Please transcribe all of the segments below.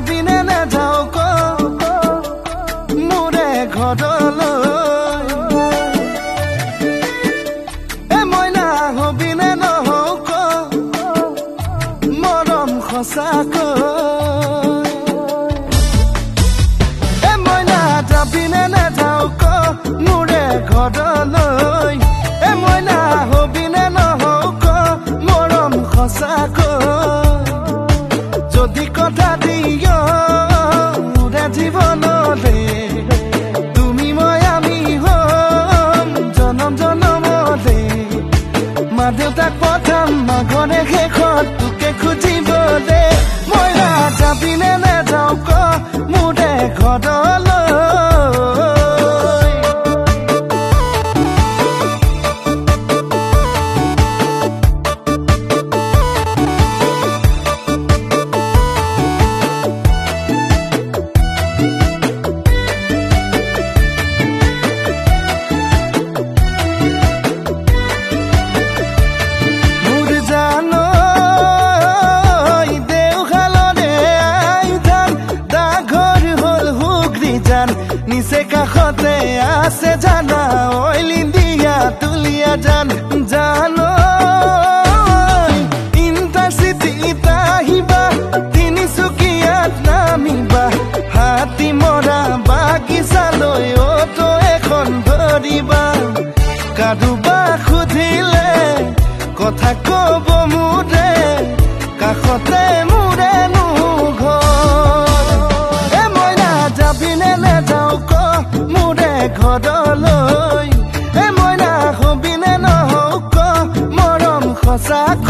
যাবিনে নেযাও ক মোৰে ঘৰলৈ। এ এ মইনা হবিনে নহও ক মৰম সঁচাকৈ। যদি কথা দিয় ঘরে তুলিয়া জান। জানৈ ইণ্টাৰচিটিত আহিবা তিনিচুকীয়াত নামিবা। হাতী মৰা বাগিচালৈ অটো এখন ধৰিবা। কাৰোবা সুধিলে কথা কব মোৰে কাষতে মোৰে ঘৰ এ মইনা যাবিনে নেযাওঁ ক মোৰে ঘৰলৈ। মৰম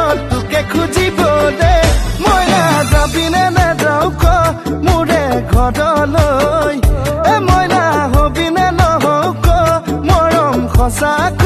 ঘৰলৈ